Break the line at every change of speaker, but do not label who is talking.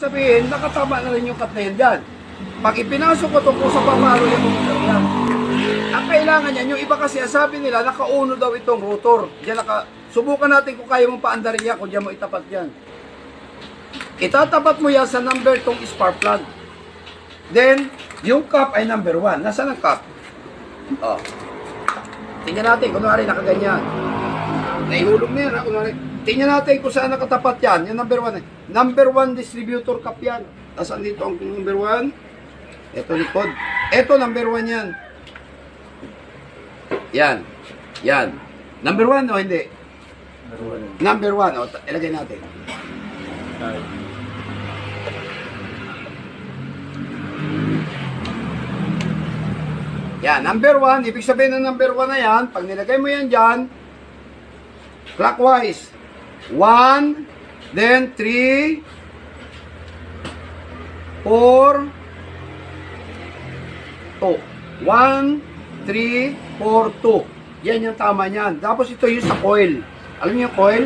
Sabihin, nakatama na rin yung cut na yan dyan. Pag ipinasok ko ito sa pamalo yung motor yan. Ang kailangan yan, yung iba kasi sabi nila, nakauno daw itong rotor. Diyan naka, subukan natin kung kaya mong paandarin yan, kung diyan mo itapat yan. Itatapat mo yan sa number tong spark plug. Then, yung cup ay number 1. Nasaan ang cup? Oh. Tingnan natin, kunwari nakaganyan. Nahihulog na yan, ha? Kunwari, tingnan natin kung saan nakatapat yan. Yung number 1. Number 1 distributor cup yan. Nasaan dito ang number 1? Ito likod. Ito number 1 yan. Yan. Yan. Number 1 o hindi? Number 1. O, ta- ilagay natin. Yan, number 1, ibig sabihin ng number 1 na yan, pag nilagay mo yan dyan, clockwise, 1, then 3, 4, 2. 1, 3, 4, 2. Yan yung tama niyan. Tapos ito yung sa coil. Alam niyo yung coil?